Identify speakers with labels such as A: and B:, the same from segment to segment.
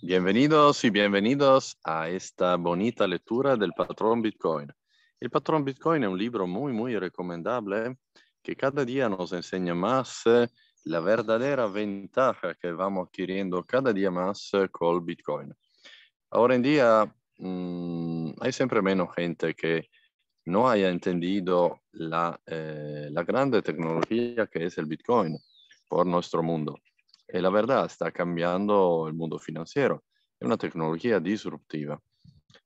A: Bienvenidos y bienvenidos a esta bonita lectura del patrón Bitcoin. El patrón Bitcoin es un libro muy, muy recomendable que cada día nos enseña más eh, la verdadera ventaja que vamos adquiriendo cada día más eh, con Bitcoin. Ahora en día mmm, hay siempre menos gente que no haya entendido la, eh, la grande tecnología que es el Bitcoin por nuestro mundo. Y la verdad está cambiando el mundo financiero. Es una tecnología disruptiva.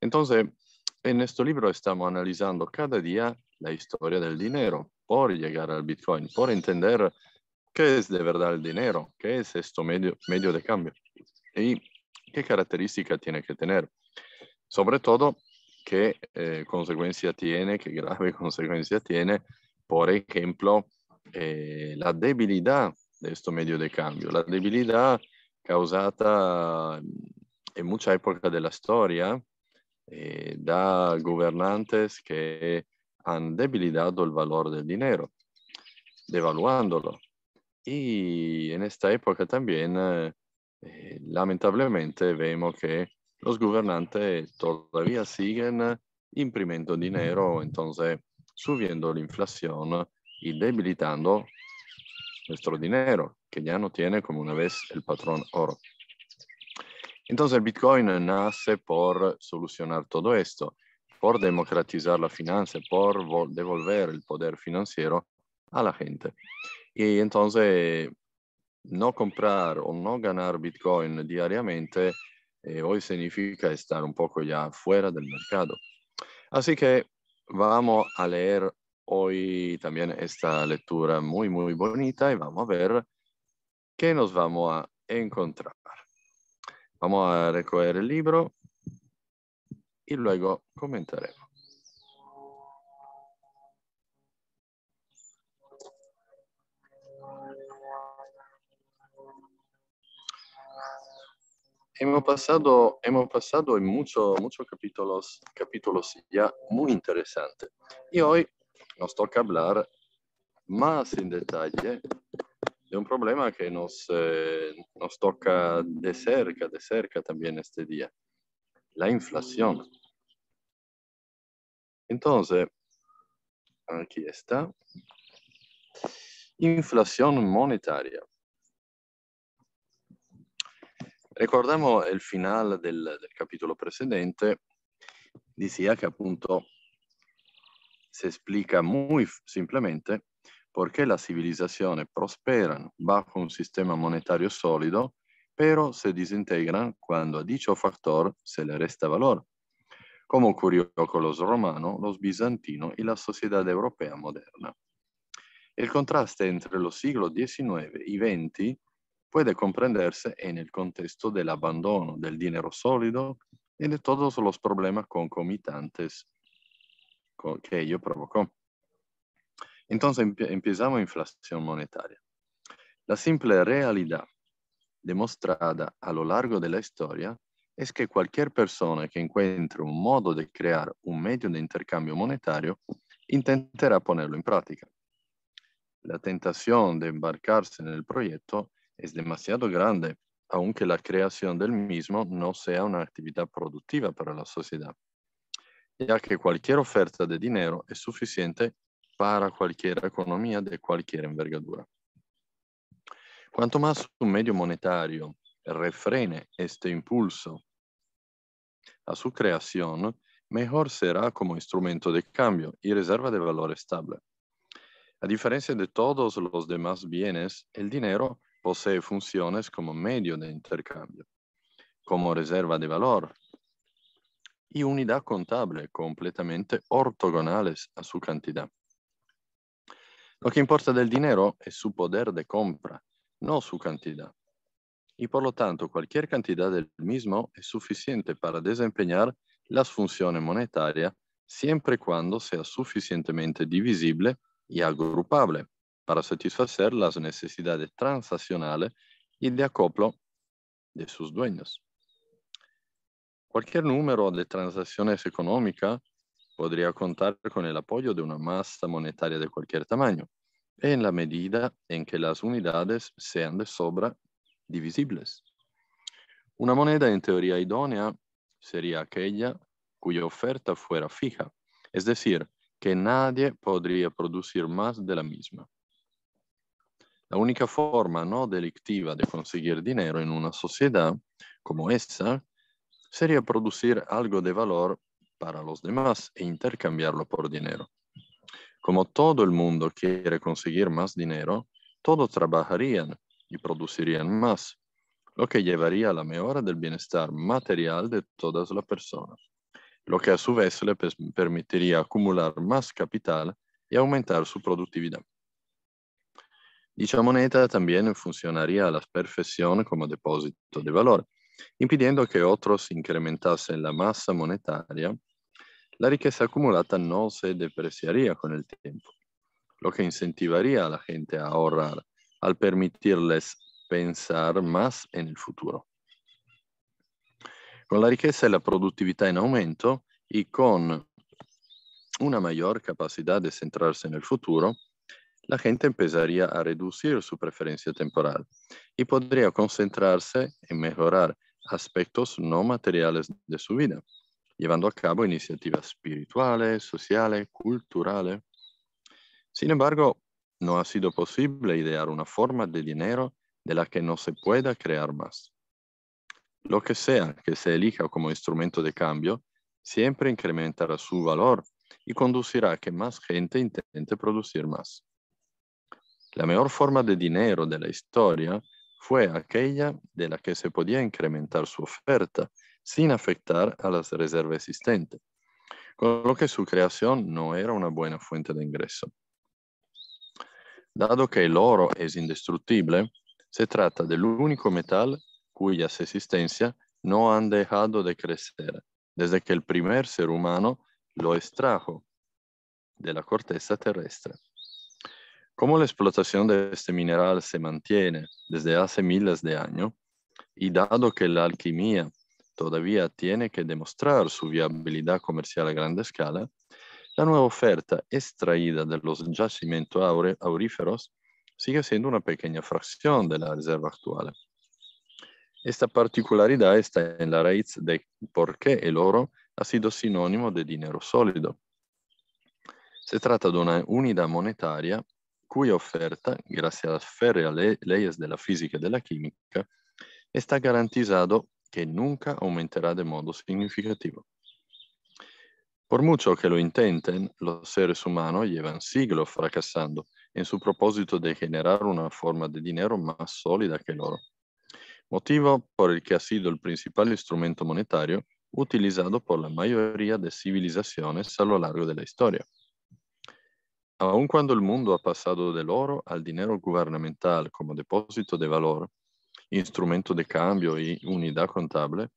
A: Entonces, en este libro estamos analizando cada día la historia del dinero por llegar al Bitcoin, por entender qué es de verdad el dinero, qué es esto medio, medio de cambio y qué características tiene que tener. Sobre todo, qué eh, consecuencia tiene, qué grave consecuencia tiene, por ejemplo, eh, la debilidad de este medio de cambio, la debilidad causata en mucha época de la historia eh, da gobernantes que han debilitado el valor del dinero, devaluándolo. Y en esta época también, eh, lamentablemente, vemos que los gobernantes todavía siguen imprimiendo dinero, entonces subiendo la inflación y debilitando nuestro dinero, que ya no tiene como una vez el patrón oro. Entonces el Bitcoin nace por solucionar todo esto, por democratizar la finanza, por devolver el poder financiero a la gente. Y entonces no comprar o no ganar Bitcoin diariamente eh, hoy significa estar un poco ya fuera del mercado. Así que vamos a leer hoy también esta lectura muy, muy bonita y vamos a ver qué nos vamos a encontrar. Vamos a recoger el libro y luego comentaremos. Hemos pasado, hemos pasado en muchos muchos capítulos, capítulos ya muy interesantes. Y hoy nos toca hablar más en detalle de un problema que nos, eh, nos toca de cerca, de cerca también este día, la inflación. Entonces, aquí está. Inflación monetaria. Recordamos el final del, del capítulo precedente, decía que appunto se explica muy simplemente por qué las civilizaciones prosperan bajo un sistema monetario sólido, pero se desintegran cuando a dicho factor se le resta valor, como ocurrió con los romanos, los bizantinos y la sociedad europea moderna. El contraste entre los siglos XIX y XX puede comprenderse en el contexto del abandono del dinero sólido y de todos los problemas concomitantes que ello provocó. Entonces empezamos inflación monetaria. La simple realidad demostrada a lo largo de la historia es que cualquier persona que encuentre un modo de crear un medio de intercambio monetario intentará ponerlo en práctica. La tentación de embarcarse en el proyecto es demasiado grande, aunque la creación del mismo no sea una actividad productiva para la sociedad, ya que cualquier oferta de dinero es suficiente para cualquier economía de cualquier envergadura. Cuanto más un medio monetario refrene este impulso a su creación, mejor será como instrumento de cambio y reserva de valor estable. A diferencia de todos los demás bienes, el dinero posee funciones como medio de intercambio, como reserva de valor y unidad contable completamente ortogonales a su cantidad. Lo que importa del dinero es su poder de compra, no su cantidad. Y por lo tanto, cualquier cantidad del mismo es suficiente para desempeñar las funciones monetarias siempre y cuando sea suficientemente divisible y agrupable para satisfacer las necesidades transaccionales y de acoplo de sus dueños. Cualquier número de transacciones económicas podría contar con el apoyo de una masa monetaria de cualquier tamaño, en la medida en que las unidades sean de sobra divisibles. Una moneda en teoría idónea sería aquella cuya oferta fuera fija, es decir, que nadie podría producir más de la misma. La única forma no delictiva de conseguir dinero en una sociedad como esta sería producir algo de valor para los demás e intercambiarlo por dinero. Como todo el mundo quiere conseguir más dinero, todos trabajarían y producirían más, lo que llevaría a la mejora del bienestar material de todas las personas, lo que a su vez le permitiría acumular más capital y aumentar su productividad. Dicha moneda también funcionaría a la perfección como depósito de valor, impidiendo que otros incrementasen la masa monetaria. La riqueza acumulada no se depreciaría con el tiempo, lo que incentivaría a la gente a ahorrar al permitirles pensar más en el futuro. Con la riqueza y la productividad en aumento y con una mayor capacidad de centrarse en el futuro, la gente empezaría a reducir su preferencia temporal y podría concentrarse en mejorar aspectos no materiales de su vida, llevando a cabo iniciativas espirituales, sociales, culturales. Sin embargo, no ha sido posible idear una forma de dinero de la que no se pueda crear más. Lo que sea que se elija como instrumento de cambio siempre incrementará su valor y conducirá a que más gente intente producir más. La mejor forma de dinero de la historia fue aquella de la que se podía incrementar su oferta sin afectar a las reservas existentes, con lo que su creación no era una buena fuente de ingreso. Dado que el oro es indestructible, se trata del único metal cuyas existencias no han dejado de crecer desde que el primer ser humano lo extrajo de la corteza terrestre. Como la explotación de este mineral se mantiene desde hace miles de años, y dado que la alquimia todavía tiene que demostrar su viabilidad comercial a gran escala, la nueva oferta extraída de los yacimientos auríferos sigue siendo una pequeña fracción de la reserva actual. Esta particularidad está en la raíz de por qué el oro ha sido sinónimo de dinero sólido. Se trata de una unidad monetaria cuya oferta, gracias a las férreas leyes de la física y de la química, está nunca aumentará de modo significativo. Por mucho que lo intenten, los seres humanos llevan siglos fracasando en su propósito de generar una forma de dinero más sólida que el oro, motivo por el que ha sido el principal instrumento monetario utilizado por la mayoría de civilizaciones a lo largo de la historia. Aun cuando el mundo ha pasado del oro al dinero gubernamental como depósito de valor, instrumento de cambio y unidad contable,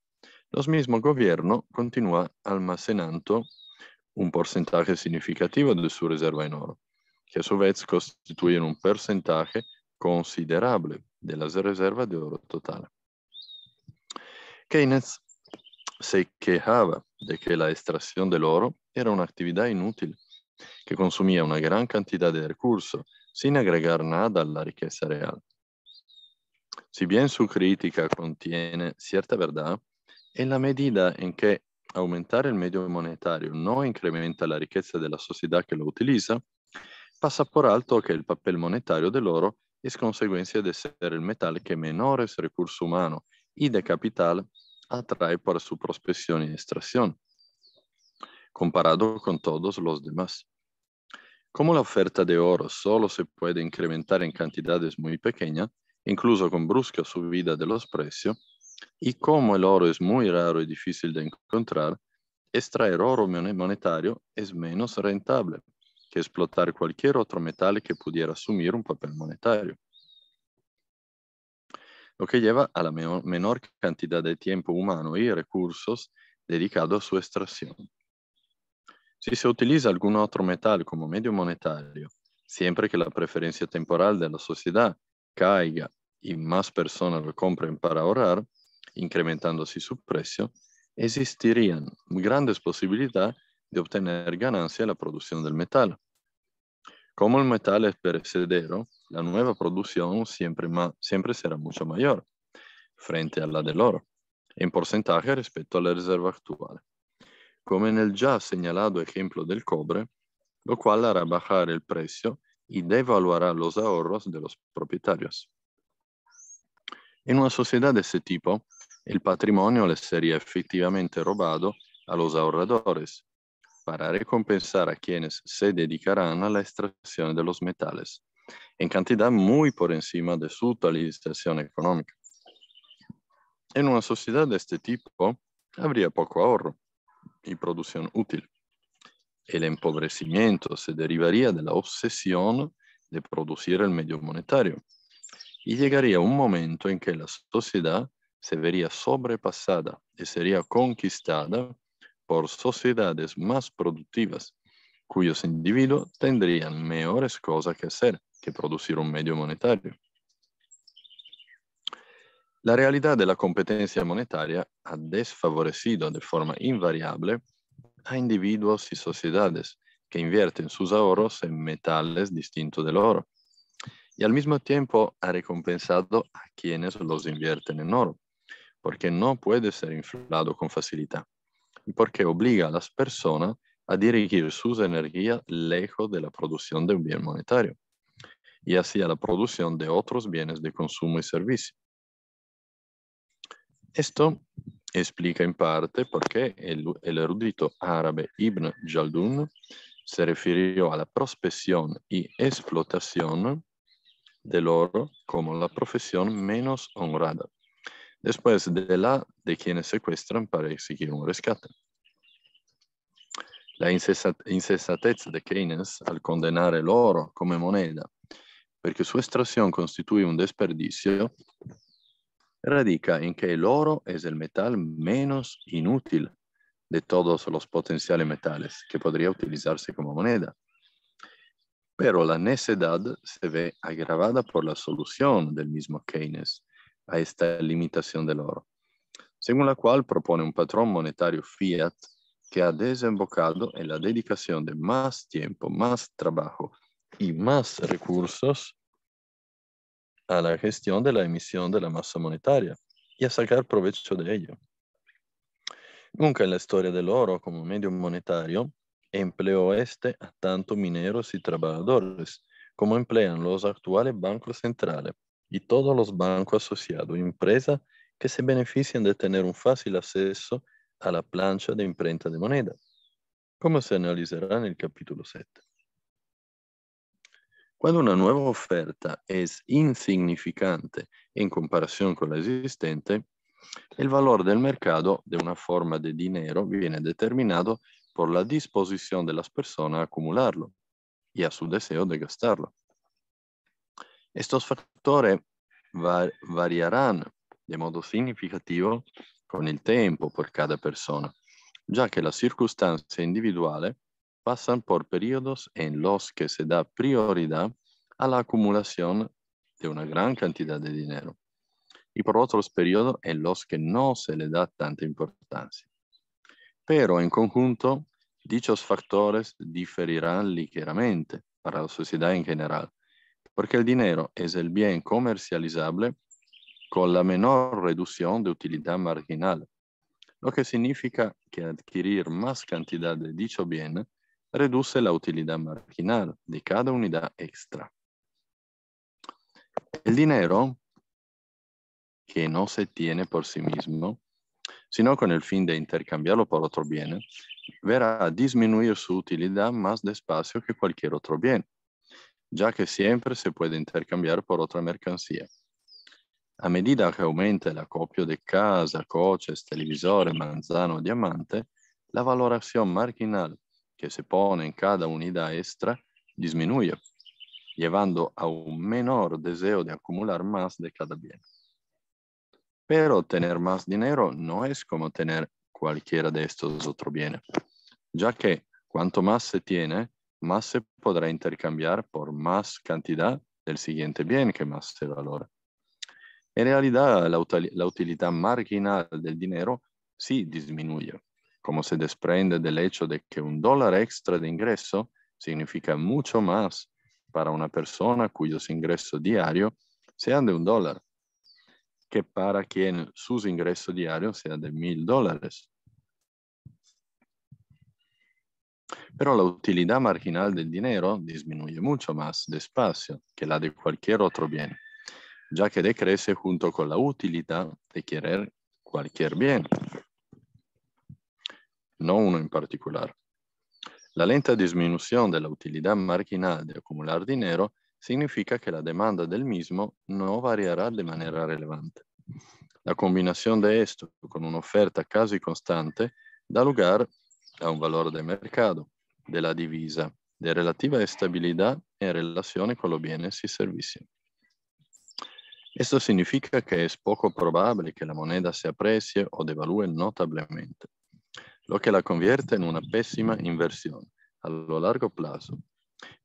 A: los mismos gobiernos continúan almacenando un porcentaje significativo de su reserva en oro, que a su vez constituyen un porcentaje considerable de las reservas de oro total. Keynes se quejaba de que la extracción del oro era una actividad inútil que consumía una gran cantidad de recursos sin agregar nada a la riqueza real. Si bien su crítica contiene cierta verdad, en la medida en que aumentar el medio monetario no incrementa la riqueza de la sociedad que lo utiliza, pasa por alto que el papel monetario del oro es consecuencia de ser el metal que menores recursos humanos y de capital atrae para su prospección y extracción, comparado con todos los demás. Como la oferta de oro solo se puede incrementar en cantidades muy pequeñas, incluso con brusca subida de los precios, y como el oro es muy raro y difícil de encontrar, extraer oro monetario es menos rentable que explotar cualquier otro metal que pudiera asumir un papel monetario. Lo que lleva a la menor cantidad de tiempo humano y recursos dedicado a su extracción. Si se utiliza algún otro metal como medio monetario, siempre que la preferencia temporal de la sociedad caiga y más personas lo compren para ahorrar, incrementando su precio, existirían grandes posibilidades de obtener ganancia en la producción del metal. Como el metal es perecedero, la nueva producción siempre, siempre será mucho mayor frente a la del oro, en porcentaje respecto a la reserva actual, como en el ya señalado ejemplo del cobre, lo cual hará bajar el precio y devaluará los ahorros de los propietarios. En una sociedad de este tipo, el patrimonio les sería efectivamente robado a los ahorradores para recompensar a quienes se dedicarán a la extracción de los metales en cantidad muy por encima de su utilización económica. En una sociedad de este tipo, habría poco ahorro y producción útil. El empobrecimiento se derivaría de la obsesión de producir el medio monetario y llegaría un momento en que la sociedad se vería sobrepasada y sería conquistada por sociedades más productivas, cuyos individuos tendrían mejores cosas que hacer que producir un medio monetario. La realidad de la competencia monetaria ha desfavorecido de forma invariable a individuos y sociedades que invierten sus ahorros en metales distintos del oro y al mismo tiempo ha recompensado a quienes los invierten en oro, porque no puede ser inflado con facilidad y porque obliga a las personas a dirigir sus energías lejos de la producción de un bien monetario y hacia la producción de otros bienes de consumo y servicio. Esto explica en parte por qué el, erudito árabe Ibn Jaldun se refirió a la prospección y explotación del oro como la profesión menos honrada, después de la de quienes secuestran para exigir un rescate. La insensatez de Keynes al condenar el oro como moneda, porque su extracción constituye un desperdicio, radica en que el oro es el metal menos inútil de todos los potenciales metales que podría utilizarse como moneda. Pero la necedad se ve agravada por la solución del mismo Keynes a esta limitación del oro, según la cual propone un patrón monetario fiat que ha desembocado en la dedicación de más tiempo, más trabajo y más recursos a la gestión de la emisión de la masa monetaria y a sacar provecho de ello. Nunca en la historia del oro como medio monetario empleó este a tanto mineros y trabajadores como emplean los actuales bancos centrales y todos los bancos asociados, empresas que se benefician de tener un fácil acceso a la plancha de imprenta de moneda, como se analizará en el capítulo 7. Cuando una nueva oferta es insignificante en comparación con la existente, el valor del mercado de una forma de dinero viene determinado por la disposición de las a acumularlo y a su deseo de gastarlo. Estos factores variarán de modo significativo con el tiempo por cada persona, ya que las circunstancias individuales pasan por periodos en los que se da prioridad a la acumulación de una gran cantidad de dinero y por otros periodos en los que no se le da tanta importancia. Pero en conjunto, dichos factores diferirán ligeramente para la sociedad en general, porque el dinero es el bien comercializable con la menor reducción de utilidad marginal, lo que significa que adquirir más cantidad de dicho bien reduce la utilidad marginal de cada unidad extra. El dinero, que no se tiene por sí mismo, sino con el fin de intercambiarlo por otro bien, verá disminuir su utilidad más despacio que cualquier otro bien, ya que siempre se puede intercambiar por otra mercancía. A medida que aumenta el acopio de casa, coches, televisores, manzano diamante, la valoración marginal que se pone en cada unidad extra disminuye, llevando a un menor deseo de acumular más de cada bien. Pero tener más dinero no es como tener cualquiera de estos otros bienes, ya que cuanto más se tiene, más se podrá intercambiar por más cantidad del siguiente bien que más se valora. En realidad, la, utilidad marginal del dinero sí disminuye, como se desprende del hecho de que un dólar extra de ingreso significa mucho más para una persona cuyos ingresos diarios sean de un dólar. que para quien sus ingresos diarios sean de mil dólares. Pero la utilidad marginal del dinero disminuye mucho más despacio que la de cualquier otro bien, ya que decrece junto con la utilidad de querer cualquier bien, no uno en particular. La lenta disminución de la utilidad marginal de acumular dinero significa que la demanda del mismo no variará de manera relevante. La combinación de esto con una oferta casi constante da lugar a un valor de mercado de la divisa de relativa estabilidad en relación con los bienes y servicios. Esto significa que es poco probable que la moneda se aprecie o devalúe notablemente lo que la convierte en una pésima inversión a lo largo plazo,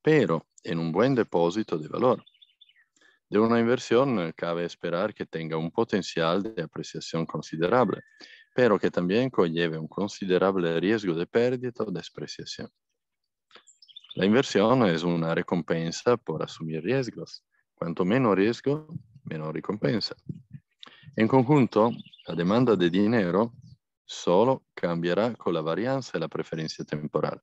A: pero en un buen depósito de valor. De una inversión eh, cabe esperar que tenga un potencial de apreciación considerable, pero que también conlleve un considerable riesgo de pérdida o despreciación. La inversión es una recompensa por asumir riesgos. Cuanto menos riesgo, menor recompensa. En conjunto, la demanda de dinero solo cambiará con la varianza de la preferencia temporal.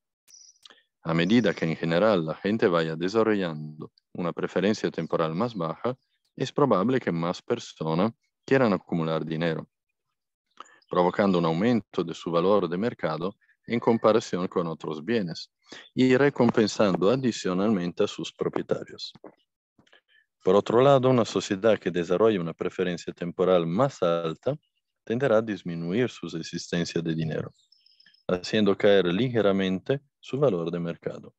A: A medida que en general la gente vaya desarrollando una preferencia temporal más baja, es probable que más personas quieran acumular dinero, provocando un aumento de su valor de mercado en comparación con otros bienes y recompensando adicionalmente a sus propietarios. Por otro lado, una sociedad que desarrolla una preferencia temporal más alta tenderá a disminuir su existencia de dinero, haciendo caer ligeramente su valor de mercado.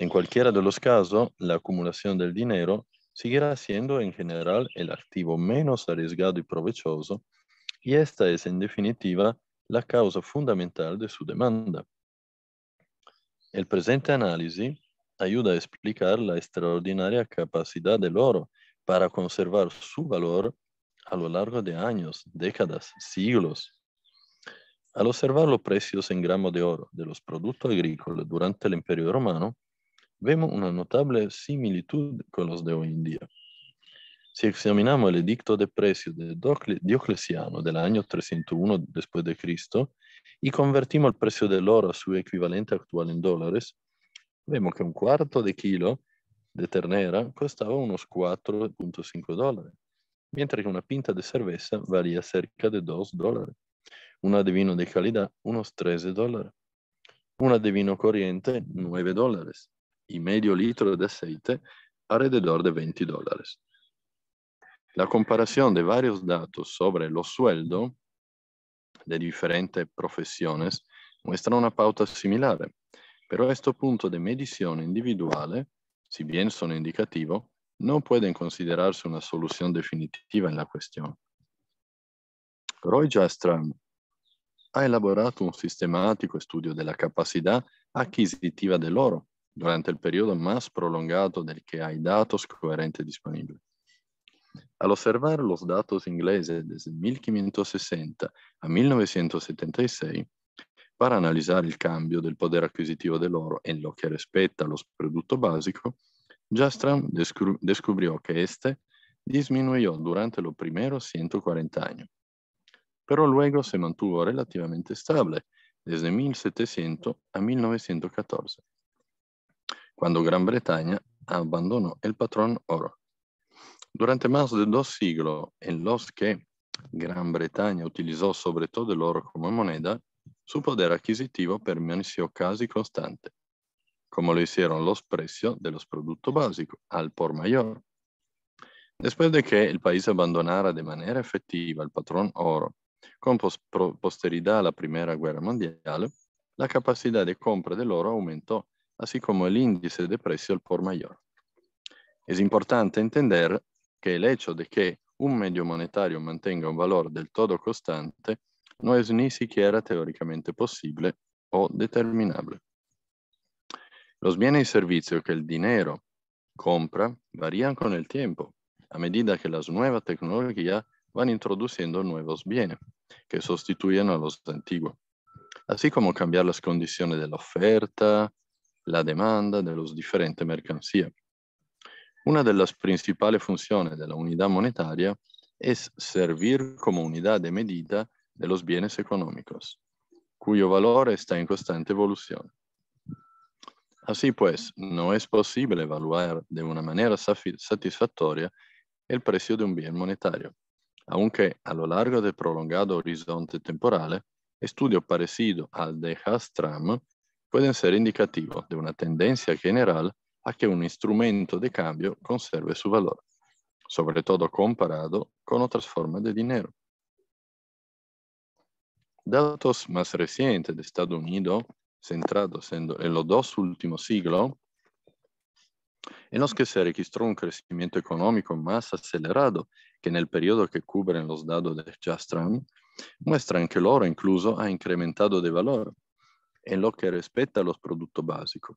A: En cualquiera de los casos, la acumulación del dinero seguirá siendo en general el activo menos arriesgado y provechoso, y esta es en definitiva la causa fundamental de su demanda. El presente análisis ayuda a explicar la extraordinaria capacidad del oro para conservar su valor a lo largo de años, décadas, siglos. Al observar los precios en gramos de oro de los productos agrícolas durante el Imperio Romano, vemos una notable similitud con los de hoy en día. Si examinamos el edicto de precios de Diocleciano del año 301 después de Cristo y convertimos el precio del oro a su equivalente actual en dólares, vemos que un cuarto de kilo de ternera costaba unos 4.5 dólares mientras que una pinta de cerveza valía cerca de 2 dólares, una de vino de calidad unos 13 dólares, una de vino corriente 9 dólares y medio litro de aceite alrededor de 20 dólares. La comparación de varios datos sobre los sueldos de diferentes profesiones muestra una pauta similar, pero estos puntos de medición individuales, si bien son indicativos, no pueden considerarse una solución definitiva en la cuestión. Roy Jastram ha elaborado un sistemático estudio de la capacidad adquisitiva del oro durante el periodo más prolongado del que hay datos coherentes disponibles. Al observar los datos ingleses desde 1560 a 1976, para analizar el cambio del poder adquisitivo del oro en lo que respecta a los productos básicos, Jastram descubrió que este disminuyó durante los primeros 140 años, pero luego se mantuvo relativamente estable desde 1700 a 1914, cuando Gran Bretaña abandonó el patrón oro. Durante más de dos siglos en los que Gran Bretaña utilizó sobre todo el oro como moneda, su poder adquisitivo permaneció casi constante como lo hicieron los precios de los productos básicos al por mayor. Después de que el país abandonara de manera efectiva el patrón oro con posteridad a la Primera Guerra Mundial, la capacidad de compra del oro aumentó, así como el índice de precio al por mayor. Es importante entender que el hecho de que un medio monetario mantenga un valor del todo constante no es ni siquiera teóricamente posible o determinable. Los bienes y servicios que el dinero compra varían con el tiempo, a medida que las nuevas tecnologías van introduciendo nuevos bienes que sustituyen a los antiguos, así como cambiar las condiciones de la oferta, la demanda de los diferentes mercancías. Una de las principales funciones de la unidad monetaria es servir como unidad de medida de los bienes económicos, cuyo valor está en constante evolución. Así pues, no es posible evaluar de una manera satisfactoria el precio de un bien monetario, aunque a lo largo del prolongado horizonte temporal, estudios parecidos al de Hastram pueden ser indicativos de una tendencia general a que un instrumento de cambio conserve su valor, sobre todo comparado con otras formas de dinero. Datos más recientes de Estados Unidos, centrados en, los dos últimos siglos, en los que se registró un crecimiento económico más acelerado que en el periodo que cubren los datos de Jastram, muestran que el oro incluso ha incrementado de valor en lo que respecta a los productos básicos,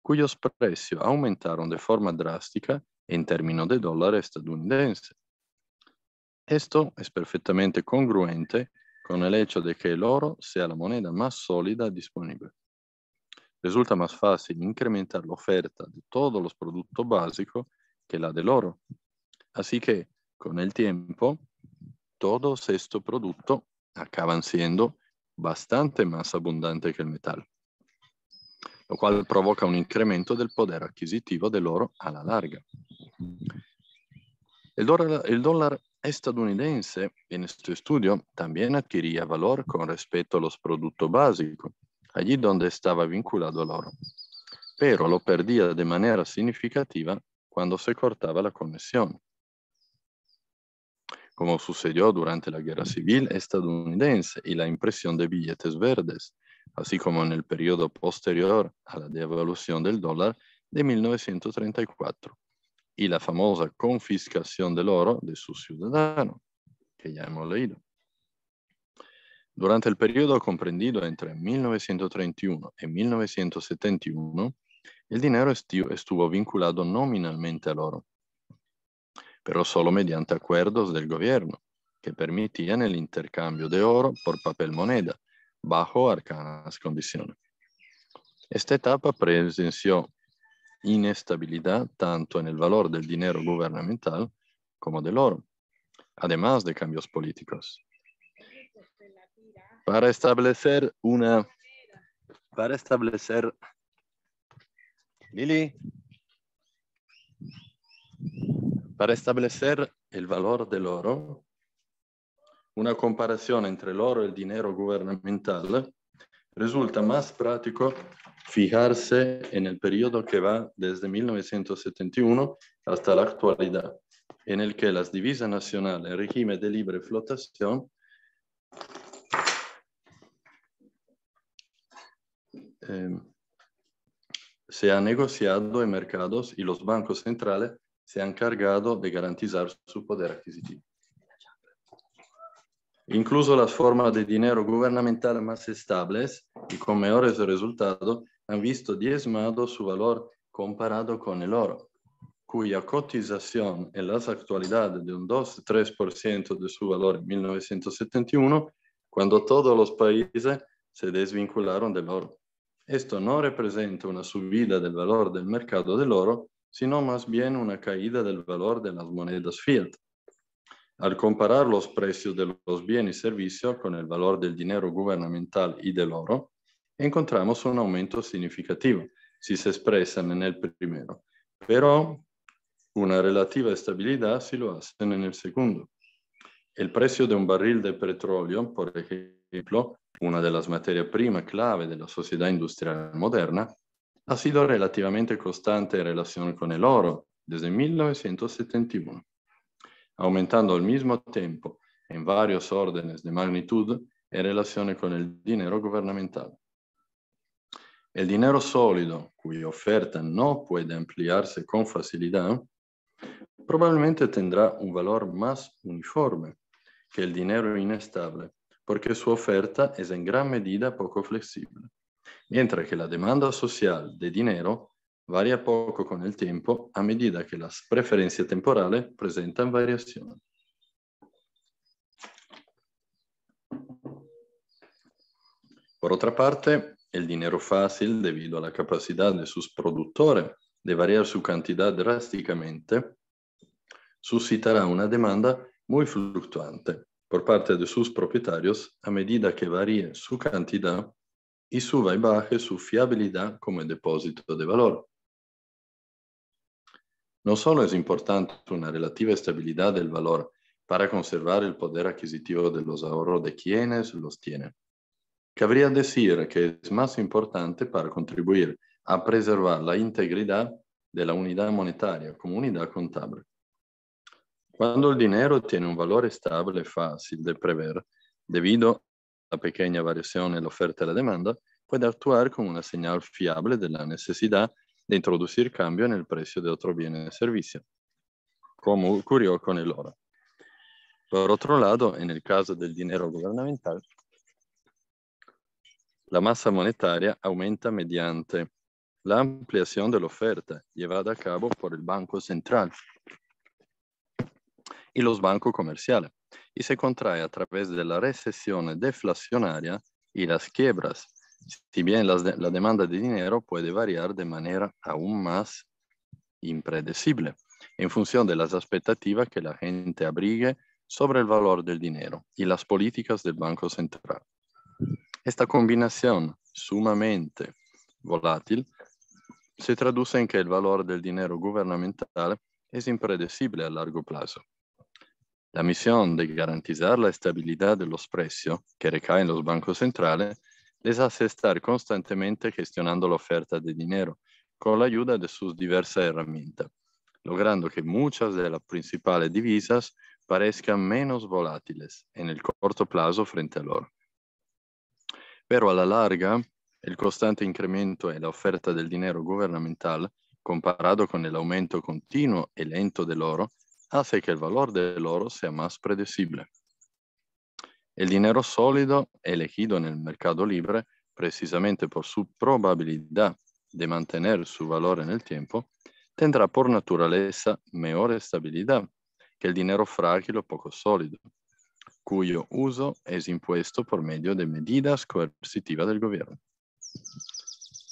A: cuyos precios aumentaron de forma drástica en términos de dólar estadounidense. Esto es perfectamente congruente con el hecho de que el oro sea la moneda más sólida disponible. Resulta más fácil incrementar la oferta de todos los productos básicos que la del oro. Así que, con el tiempo, todos estos productos acaban siendo bastante más abundantes que el metal, lo cual provoca un incremento del poder adquisitivo del oro a la larga. El dólar, el dólar estadounidense en este estudio también adquiría valor con respecto a los productos básicos, allí donde estaba vinculado al oro, pero lo perdía de manera significativa cuando se cortaba la conexión. Como sucedió durante la Guerra Civil estadounidense y la impresión de billetes verdes, así como en el periodo posterior a la devaluación del dólar de 1934 y la famosa confiscación del oro de sus ciudadanos, que ya hemos leído. Durante el periodo comprendido entre 1931 y 1971, el dinero estuvo vinculado nominalmente al oro, pero solo mediante acuerdos del gobierno que permitían el intercambio de oro por papel moneda bajo arcanas condiciones. Esta etapa presenció inestabilidad tanto en el valor del dinero gubernamental como del oro, además de cambios políticos. Para establecer una... Para establecer... Lili. Para establecer el valor del oro, una comparación entre el oro y el dinero gubernamental resulta más práctico fijarse en el periodo que va desde 1971 hasta la actualidad, en el que las divisas nacionales, régimen de libre flotación, eh, se han negociado en mercados y los bancos centrales se han cargado de garantizar su poder adquisitivo. Incluso las formas de dinero gubernamental más estables y con mejores resultados han visto diezmado su valor comparado con el oro, cuya cotización en las actualidades de un 2-3% de su valor en 1971, cuando todos los países se desvincularon del oro. Esto no representa una subida del valor del mercado del oro, sino más bien una caída del valor de las monedas fiat. Al comparar los precios de los bienes y servicios con el valor del dinero gubernamental y del oro, encontramos un aumento significativo si se expresan en el primero, pero una relativa estabilidad si lo hacen en el segundo. El precio de un barril de petróleo, por ejemplo, una de las materias primas clave de la sociedad industrial moderna, ha sido relativamente constante en relación con el oro desde 1971, aumentando al mismo tiempo en varios órdenes de magnitud en relación con el dinero gubernamental. El dinero sólido, cuya oferta no puede ampliarse con facilidad, probablemente tendrá un valor más uniforme que el dinero inestable, porque su oferta es en gran medida poco flexible, mientras que la demanda social de dinero varía poco con el tiempo a medida que las preferencias temporales presentan variaciones. Por otra parte, el dinero fácil, debido a la capacidad de sus productores de variar su cantidad drásticamente, suscitará una demanda muy fluctuante por parte de sus propietarios a medida que varíe su cantidad y suba y su fiabilidad como depósito de valor. No solo es importante una relativa estabilidad del valor para conservar el poder adquisitivo de los ahorros de quienes los tienen. Cabría decir que es más importante para contribuir a preservar la integridad de la unidad monetaria como unidad contable. Cuando el dinero tiene un valor estable fácil de prever, debido a la pequeña variación en la oferta y la demanda, puede actuar como una señal fiable de la necesidad de introducir cambio en el precio de otro bien o servicio, como ocurrió con el oro. Por otro lado, en el caso del dinero gubernamental, la masa monetaria aumenta mediante la ampliación de la oferta llevada a cabo por el Banco Central y los bancos comerciales y se contrae a través de la recesión deflacionaria y las quiebras, si bien la, demanda de dinero puede variar de manera aún más impredecible en función de las expectativas que la gente abrigue sobre el valor del dinero y las políticas del Banco Central. Esta combinación sumamente volátil se traduce en que el valor del dinero gubernamental es impredecible a largo plazo. La misión de garantizar la estabilidad de los precios que recaen en los bancos centrales les hace estar constantemente gestionando la oferta de dinero con la ayuda de sus diversas herramientas, logrando que muchas de las principales divisas parezcan menos volátiles en el corto plazo frente al oro. Pero a la larga, el constante incremento en la oferta del dinero gubernamental, comparado con el aumento continuo y lento del oro, hace que el valor del oro sea más predecible. El dinero sólido elegido en el mercado libre, precisamente por su probabilidad de mantener su valor en el tiempo, tendrá por naturaleza mejor estabilidad que el dinero frágil o poco sólido, cuyo uso es impuesto por medio de medidas coercitivas del gobierno.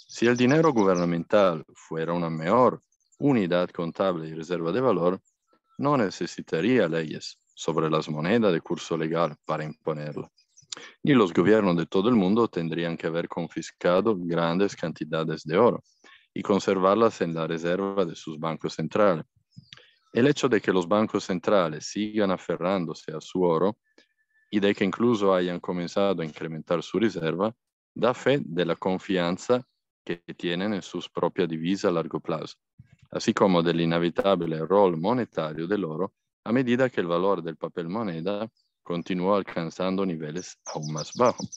A: Si el dinero gubernamental fuera una mejor unidad contable y reserva de valor, no necesitaría leyes sobre las monedas de curso legal para imponerla. Ni los gobiernos de todo el mundo tendrían que haber confiscado grandes cantidades de oro y conservarlas en la reserva de sus bancos centrales el hecho de que los bancos centrales sigan aferrándose a su oro y de que incluso hayan comenzado a incrementar su reserva, da fe de la confianza que tienen en sus propias divisas a largo plazo, así como del inevitable rol monetario del oro a medida que el valor del papel moneda continúa alcanzando niveles aún más bajos.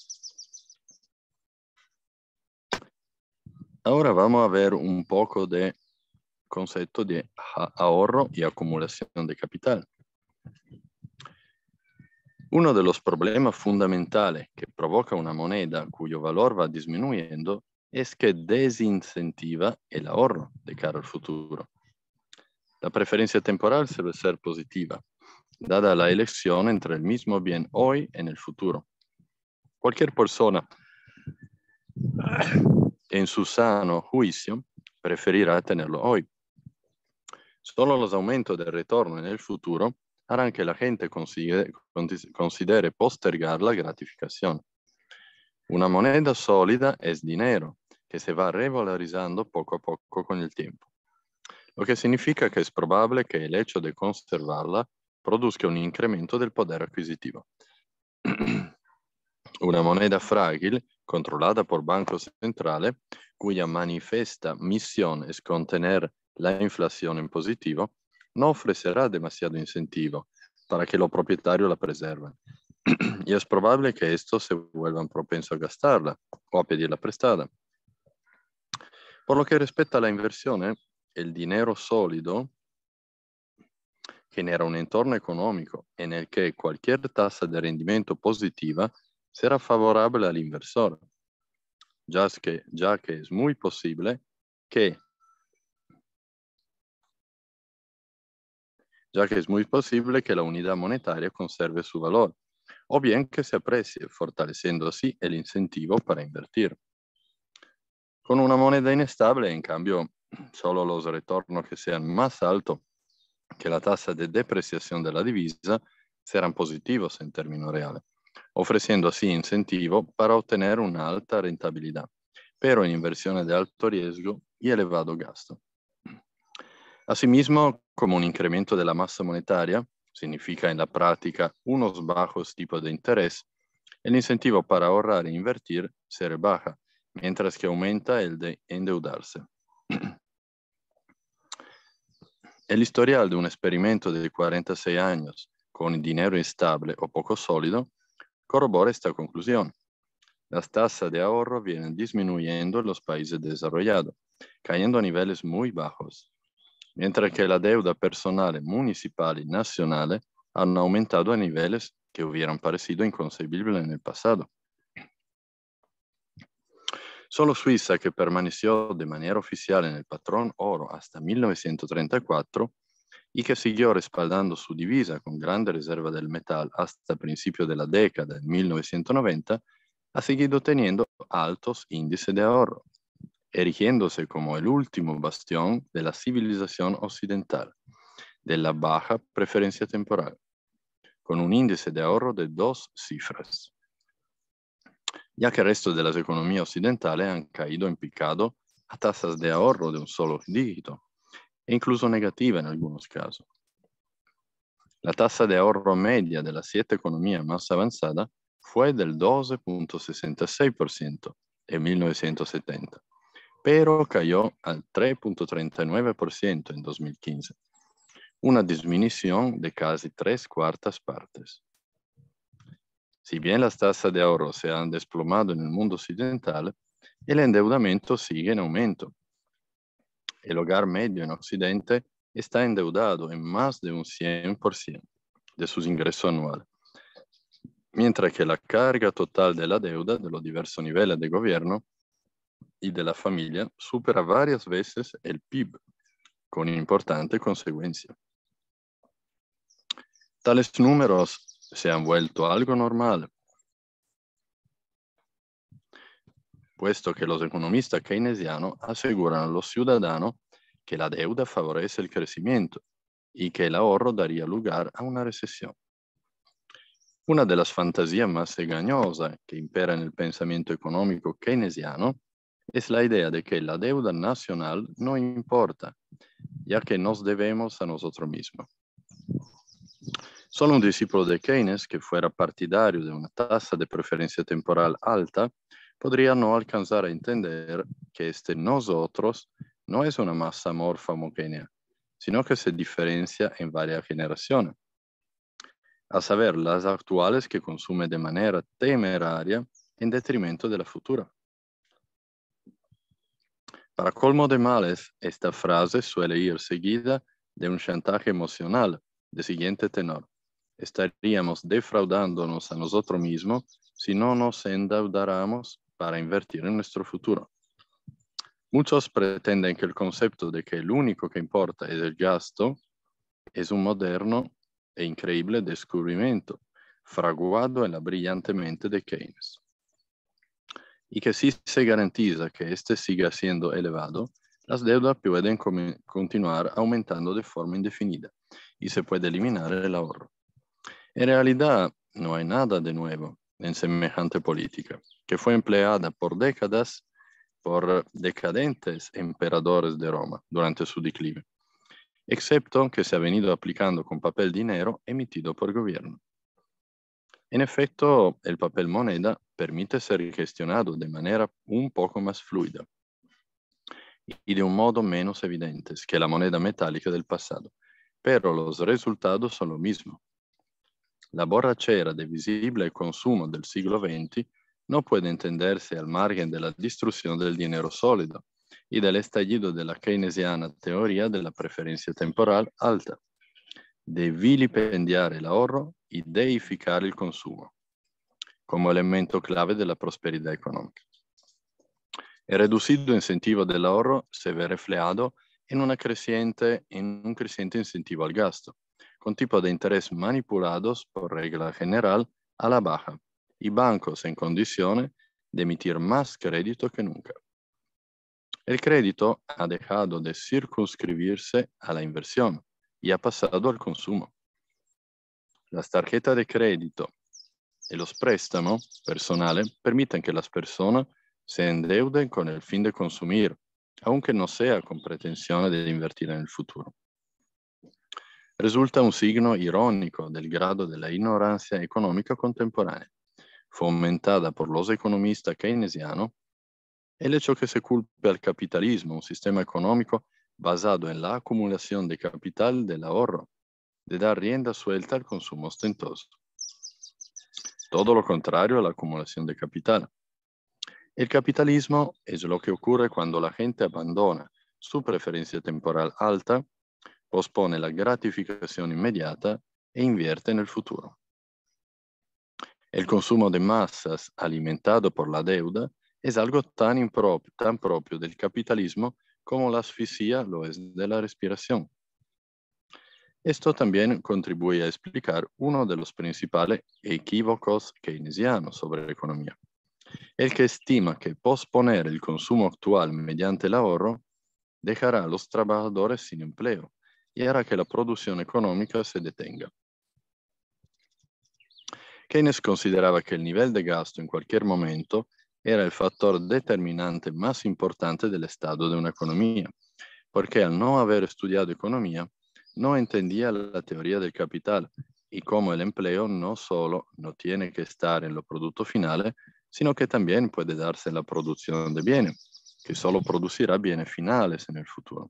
A: Ahora vamos a ver un poco de concepto de ahorro y acumulación de capital. Uno de los problemas fundamentales que provoca una moneda cuyo valor va disminuyendo es que desincentiva el ahorro de cara al futuro. La preferencia temporal debe ser positiva, dada la elección entre el mismo bien hoy en el futuro. Cualquier persona en su sano juicio preferirá tenerlo hoy. Solo los aumentos de retorno en el futuro harán que la gente considere postergar la gratificación. Una moneda sólida es dinero que se va revalorizando poco a poco con el tiempo, lo que significa que es probable que el hecho de conservarla produzca un incremento del poder adquisitivo. Una moneda frágil, controlada por bancos centrales, cuya manifesta misión es contener la inflación en positivo, no ofrecerá demasiado incentivo para que los propietarios la preserven. y es probable que estos se vuelvan propensos a gastarla o a pedirla prestada. Por lo que respecta a la inversión, el dinero sólido genera un entorno económico en el que cualquier tasa de rendimiento positiva será favorable al inversor, ya que, ya que es muy posible que ya que es muy posible la unidad monetaria conserve su valor, o bien que se aprecie, fortaleciendo así el incentivo para. Con una moneda inestable, en cambio, Solo los retornos que sean más altos que la tasa de depreciación de la divisa serán positivos en términos reales, ofreciendo así incentivo para obtener una alta rentabilidad, pero en inversiones de alto riesgo y elevado gasto. Asimismo, como un incremento de la masa monetaria significa en la práctica unos bajos tipos de interés, el incentivo para e invertir se rebaja, mientras que aumenta el de endeudarse. El historial de un experimento de 46 años con dinero estable o poco sólido corrobora esta conclusión. Las tasas de ahorro vienen disminuyendo en los países desarrollados, cayendo a niveles muy bajos, mientras que la deuda personal, municipal y nacional han aumentado a niveles que hubieran parecido inconcebibles en el pasado. Solo Suiza, que permaneció de manera oficial en el patrón oro hasta 1934 y que siguió respaldando su divisa con grande reserva del metal hasta principio de la década de 1990, ha seguido teniendo altos índices de ahorro, erigiéndose como el último bastión de la civilización occidental, de la baja preferencia temporal, con un índice de ahorro de dos cifras ya que el resto de las economías occidentales han caído en picado a tasas de ahorro de un solo dígito, e incluso negativa en algunos casos. La tasa de ahorro media de las siete economías más avanzadas fue del 12.66% en 1970, pero cayó al 3.39% en 2015, una disminución de casi tres cuartas partes. Si bien las tasas de ahorro se han desplomado en el mundo occidental, el endeudamiento sigue en aumento. El hogar medio en Occidente está endeudado en más de un 100% de sus ingresos anuales, mientras que la carga total de la deuda de los diversos niveles de gobierno y de la familia supera varias veces el PIB, con importante consecuencia. Tales números se han vuelto algo normal, puesto que los economistas keynesianos aseguran a los ciudadanos que la deuda favorece el crecimiento y que el ahorro daría lugar a una recesión. Una de las fantasías más engañosas que impera en el pensamiento económico keynesiano es la idea de que la deuda nacional no importa, ya que nos debemos a nosotros mismos. Solo un discípulo de Keynes que fuera partidario de una tasa de preferencia temporal alta podría no alcanzar a entender que este nosotros no es una masa morfa homogénea, sino que se diferencia en varias generaciones, a saber, las actuales que consume de manera temeraria en detrimento de la futura. Para colmo de males, esta frase suele ir seguida de un chantaje emocional de siguiente tenor estaríamos defraudándonos a nosotros mismos si no nos endeudáramos para invertir en nuestro futuro. Muchos pretenden que el concepto de que el único que importa es el gasto es un moderno e increíble descubrimiento, fraguado en la brillante mente de Keynes. Y que si se garantiza que éste siga siendo elevado, las deudas pueden continuar aumentando de forma indefinida y se puede eliminar el ahorro. En realidad, no hay nada de nuevo en semejante política, que fue empleada por décadas por decadentes emperadores de Roma durante su declive, excepto que se ha venido aplicando con papel dinero emitido por gobierno. En efecto, el papel moneda permite ser gestionado de manera un poco más fluida y de un modo menos evidente que la moneda metálica del pasado, pero los resultados son lo mismo. La borrachera de visible consumo del siglo XX no puede entenderse al margen de la destrucción del dinero sólido y del estallido de la keynesiana teoría de la preferencia temporal alta, de vilipendiar el ahorro y deificar el consumo como elemento clave de la prosperidad económica. El reducido incentivo del ahorro se ve reflejado en un creciente incentivo al gasto, con tipos de interés manipulados por regla general a la baja y bancos en condiciones de emitir más crédito que nunca. El crédito ha dejado de circunscribirse a la inversión y ha pasado al consumo. Las tarjetas de crédito y los préstamos personales permiten que las personas se endeuden con el fin de consumir, aunque no sea con pretensión de invertir en el futuro. Resulta un signo irónico del grado de la ignorancia económica contemporánea, fomentada por los economistas keynesianos, el hecho que se culpe al capitalismo, un sistema económico basado en la acumulación de capital del ahorro, de dar rienda suelta al consumo ostentoso. Todo lo contrario a la acumulación de capital. El capitalismo es lo que ocurre cuando la gente abandona su preferencia temporal alta pospone la gratificación inmediata e invierte en el futuro. El consumo de masas alimentado por la deuda es algo tan, impropio, tan propio del capitalismo como la asfixia lo es de la respiración. Esto también contribuye a explicar uno de los principales equívocos keynesianos sobre la economía, el que estima que posponer el consumo actual mediante el ahorro dejará a los trabajadores sin empleo hará que la producción económica se detenga. Keynes consideraba que el nivel de gasto en cualquier momento era el factor determinante más importante del estado de una economía, porque al no haber estudiado economía, no entendía la teoría del capital y cómo el empleo no solo no tiene que estar en los productos finales, sino que también puede darse en la producción de bienes, que solo producirá bienes finales en el futuro.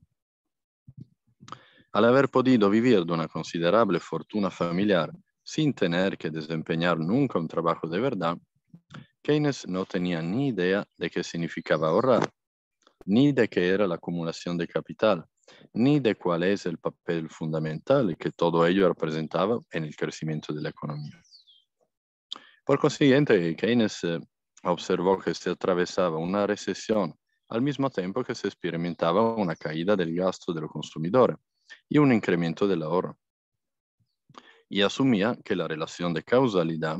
A: Al haber podido vivir de una considerable fortuna familiar sin tener que desempeñar nunca un trabajo de verdad, Keynes no tenía ni idea de qué significaba ahorrar, ni de qué era la acumulación de capital, ni de cuál es el papel fundamental que todo ello representaba en el crecimiento de la economía. Por consiguiente, Keynes eh, observó que se atravesaba una recesión al mismo tiempo que se experimentaba una caída del gasto de los consumidores y un incremento del ahorro. Y asumía que la relación de causalidad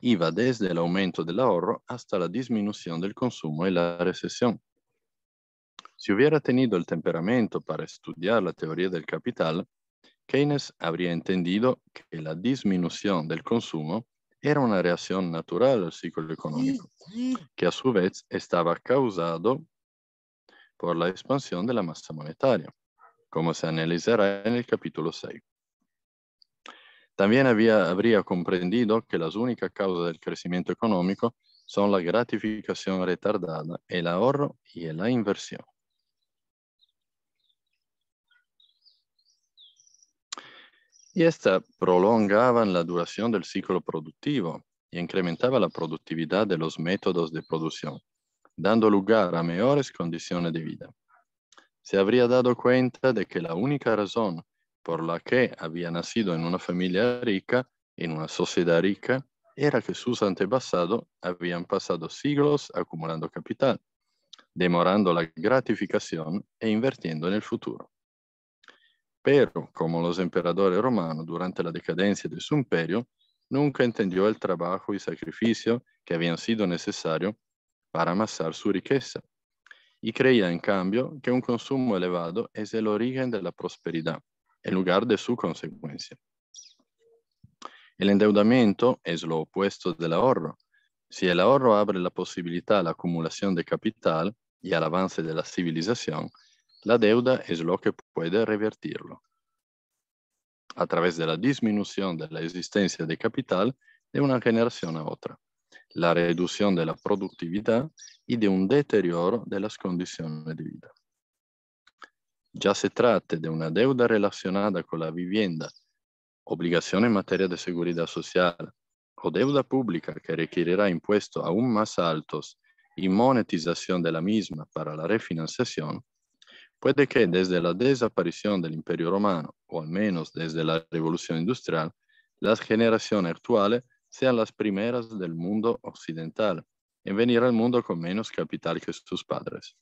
A: iba desde el aumento del ahorro hasta la disminución del consumo y la recesión. Si hubiera tenido el temperamento para estudiar la teoría del capital, Keynes habría entendido que la disminución del consumo era una reacción natural al ciclo económico, que a su vez estaba causado por la expansión de la masa monetaria como se analizará en el capítulo 6. También había, habría comprendido que las únicas causas del crecimiento económico son la gratificación retardada, el ahorro y la inversión. Y esta prolongaban la duración del ciclo productivo y incrementaba la productividad de los métodos de producción, dando lugar a mejores condiciones de vida se habría dado cuenta de que la única razón por la que había nacido en una familia rica, en una sociedad rica, era que sus antepasados habían pasado siglos acumulando capital, demorando la gratificación e invirtiendo en el futuro. Pero, como los emperadores romanos durante la decadencia de su imperio, nunca entendió el trabajo y sacrificio que habían sido necesarios para amasar su riqueza y creía en cambio que un consumo elevado es el origen de la prosperidad en lugar de su consecuencia. El endeudamiento es lo opuesto del ahorro. Si el ahorro abre la posibilidad a la acumulación de capital y al avance de la civilización, la deuda es lo que puede revertirlo. A través de la disminución de la existencia de capital de una generación a otra la reducción de la productividad y de un deterioro de las condiciones de vida. Ya se trate de una deuda relacionada con la vivienda, obligación en materia de seguridad social o deuda pública que requerirá impuestos aún más altos y monetización de la misma para la refinanciación, puede que desde la desaparición del Imperio Romano, o al menos desde la Revolución Industrial, las generaciones actuales sean las primeras del mundo occidental en venir al mundo con menos capital que sus padres.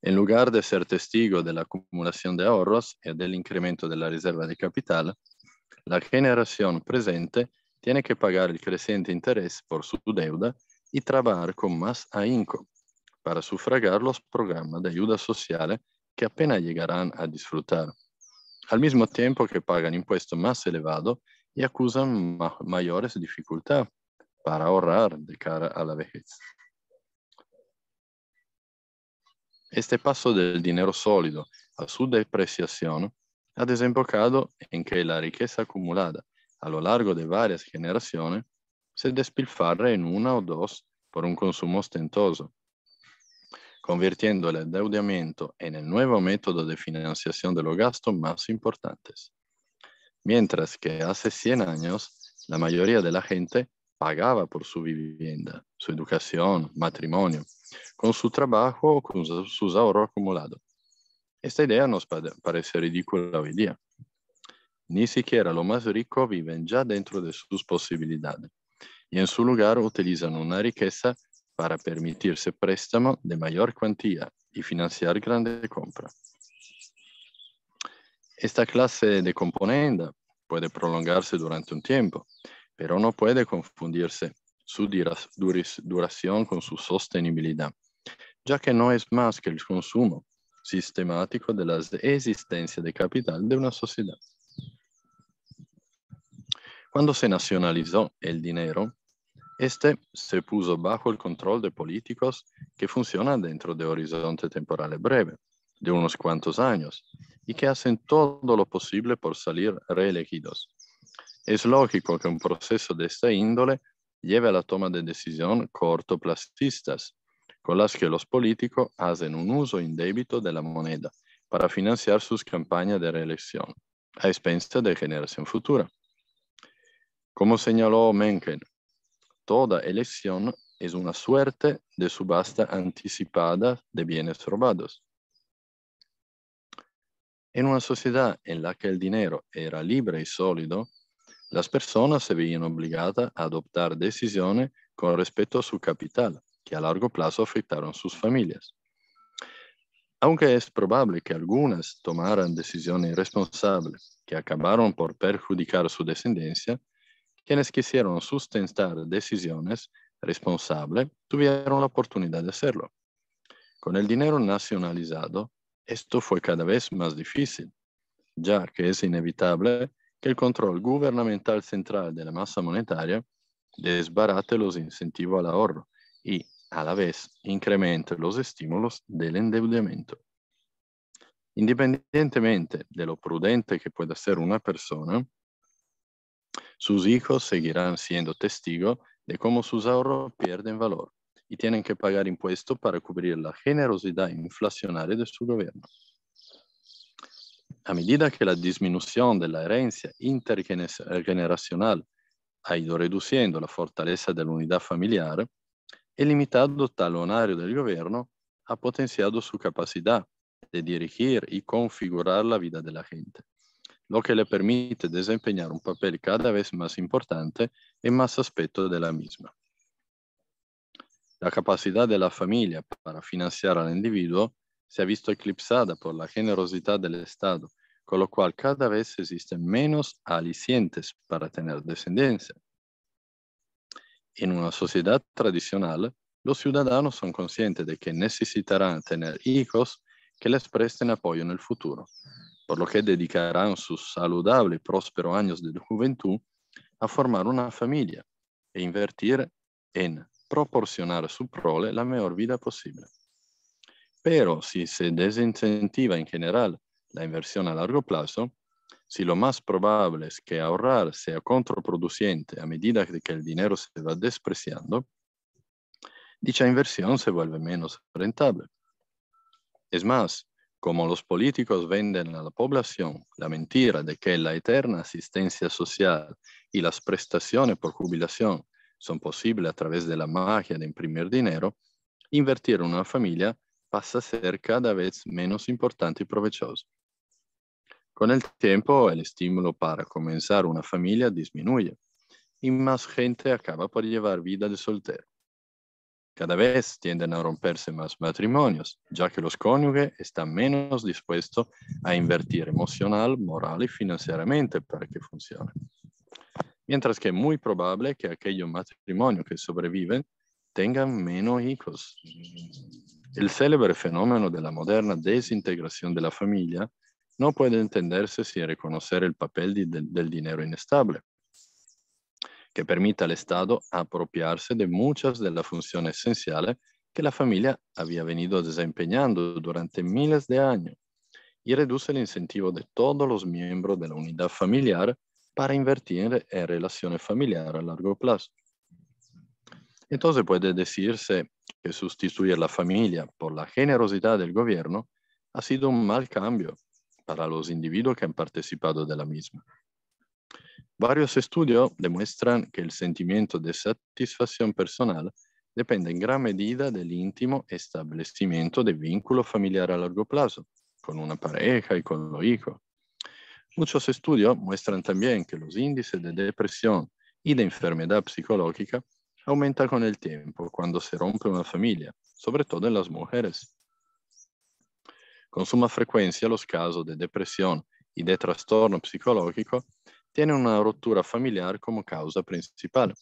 A: En lugar de ser testigo de la acumulación de ahorros y del incremento de la reserva de capital, la generación presente tiene que pagar el creciente interés por su deuda y trabajar con más ahínco para sufragar los programas de ayuda social que apenas llegarán a disfrutar, al mismo tiempo que pagan impuestos más elevados y acusan mayores dificultades para ahorrar de cara a la vejez. Este paso del dinero sólido a su depreciación ha desembocado en que la riqueza acumulada a lo largo de varias generaciones se despilfarra en una o dos por un consumo ostentoso, convirtiendo el endeudamiento en el nuevo método de financiación de los gastos más importantes. Mientras que hace 100 años, la mayoría de la gente pagaba por su vivienda, su educación, matrimonio, con su trabajo o con sus ahorros acumulados. Esta idea nos parece ridícula hoy día. Ni siquiera los más ricos viven ya dentro de sus posibilidades y en su lugar utilizan una riqueza para permitirse préstamo de mayor cuantía y financiar grandes compras. Esta clase de componenda puede prolongarse durante un tiempo, pero no puede confundirse su duración con su sostenibilidad, ya que no es más que el consumo sistemático de la existencia de capital de una sociedad. Cuando se nacionalizó el dinero, este se puso bajo el control de políticos que funcionan dentro de horizonte temporal breve, de unos cuantos años, y que hacen todo lo posible por salir reelegidos. Es lógico que un proceso de esta índole lleve a la toma de decisión cortoplacistas, con las que los políticos hacen un uso indébito de la moneda para financiar sus campañas de reelección, a expensas de generación futura. Como señaló Mencken, toda elección es una suerte de subasta anticipada de bienes robados. En una sociedad en la que el dinero era libre y sólido, las personas se veían obligadas a adoptar decisiones con respecto a su capital que a largo plazo afectaron sus familias. Aunque es probable que algunas tomaran decisiones irresponsables que acabaron por perjudicar su descendencia, quienes quisieron sustentar decisiones responsables tuvieron la oportunidad de hacerlo. Con el dinero nacionalizado, esto fue cada vez más difícil, ya que es inevitable que el control gubernamental central de la monetaria desbarate los incentivos al ahorro y, a la vez incrementa los estímulos del endeudamiento. Independientemente de lo prudente que pueda ser una persona, sus hijos seguirán siendo testigos de cómo sus ahorros pierden valor y tienen que pagar impuestos para cubrir la generosidad inflacionaria de su gobierno. A medida que la disminución de la herencia intergeneracional ha ido reduciendo la fortaleza de la unidad familiar, el limitado talonario del gobierno ha potenciado su capacidad de dirigir y configurar la vida de la gente, lo que le permite desempeñar un papel cada vez más importante en más aspectos de la misma. La capacidad de la familia para financiar al individuo se ha visto eclipsada por la generosidad del Estado, con lo cual cada vez existen menos alicientes para tener descendencia. En una sociedad tradicional, los ciudadanos son conscientes de que necesitarán tener hijos que les presten apoyo en el futuro, por lo que dedicarán sus saludables y prósperos años de juventud a formar una familia e invertir en proporcionar a su prole la mejor vida posible. Pero si se desincentiva en general la inversión a largo plazo, si lo más probable es que ahorrar sea contraproducente a medida que el dinero se va despreciando, dicha inversión se vuelve menos rentable. Es más, como los políticos venden a la población la mentira de que la eterna asistencia social y las prestaciones por jubilación son posibles a través de la magia de imprimir dinero, invertir en una familia pasa a ser cada vez menos importante y provechoso. Con el tiempo, el estímulo para comenzar una familia disminuye y más gente acaba por llevar vida de soltero. Cada vez tienden a romperse más matrimonios, ya que los cónyuges están menos dispuestos a invertir emocional, moral y financieramente para que funcione. Mientras que es muy probable que aquellos matrimonios que sobreviven tengan menos hijos. El célebre fenómeno de la moderna desintegración de la familia no puede entenderse sin reconocer el papel del dinero inestable, que permite al Estado apropiarse de muchas de las funciones esenciales que la familia había venido desempeñando durante miles de años y reduce el incentivo de todos los miembros de la unidad familiar para invertir en relaciones familiares a largo plazo. Entonces puede decirse que sustituir la familia por la generosidad del gobierno ha sido un mal cambio para los individuos que han participado de la misma. Varios estudios demuestran que el sentimiento de satisfacción personal depende en gran medida del íntimo establecimiento de vínculo familiar a largo plazo, con una pareja y con los hijos. Muchos estudios muestran también que los índices de depresión y de enfermedad psicológica aumentan con el tiempo cuando se rompe una familia, sobre todo en las mujeres. Con suma frecuencia los casos de depresión y de trastorno psicológico tienen una ruptura familiar como causa principal.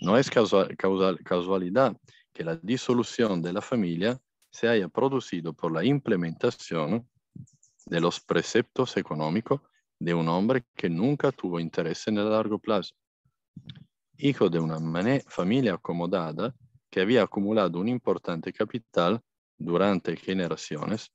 A: No es casualidad que la disolución de la familia se haya producido por la implementación de los preceptos económicos de un hombre que nunca tuvo interés en el largo plazo hijo de una familia acomodada que había acumulado un importante capital durante generaciones,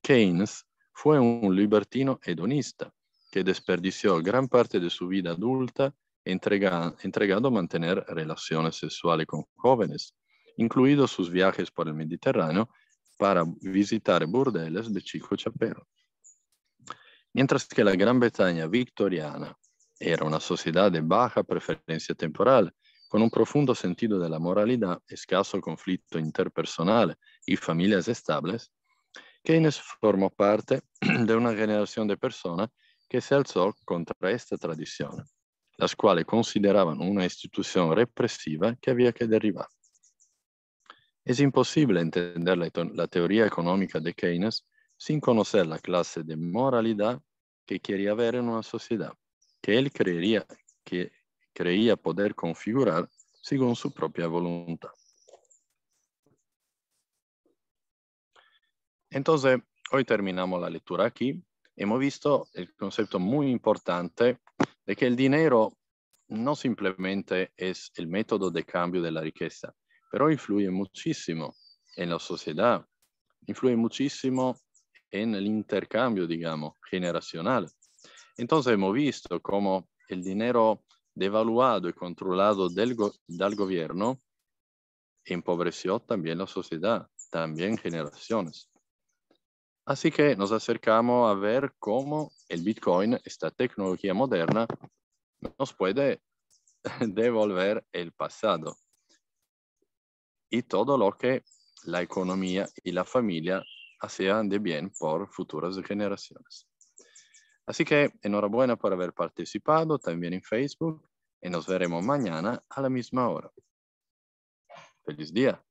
A: Keynes fue un libertino hedonista que desperdició gran parte de su vida adulta entregado a mantener relaciones sexuales con jóvenes, incluidos sus viajes por el Mediterráneo para visitar burdeles de Chico Chapero. Mientras que la Gran Bretaña victoriana era una sociedad de baja preferencia temporal, con un profundo sentido de la moralidad, escaso conflicto interpersonal y familias estables, Keynes formó parte de una generación de personas que se alzó contra esta tradición, las cuales consideraban una institución represiva que había que derribar. Es imposible entender la, la teoría económica de Keynes sin conocer la clase de moralidad que quería ver en una sociedad que él creería, que creía poder configurar según su propia voluntad. Entonces, hoy terminamos la lectura aquí. Hemos visto el concepto muy importante de que el dinero no simplemente es el método de cambio de la riqueza, pero influye muchísimo en la sociedad, influye muchísimo en el intercambio, digamos, generacional. Entonces hemos visto cómo el dinero devaluado y controlado del, gobierno empobreció también la sociedad, también generaciones. Así que nos acercamos a ver cómo el Bitcoin, esta tecnología moderna, nos puede devolver el pasado y todo lo que la economía y la familia hacían de bien por futuras generaciones. Así que enhorabuena por haber participado también en Facebook y nos veremos mañana a la misma hora. Feliz día.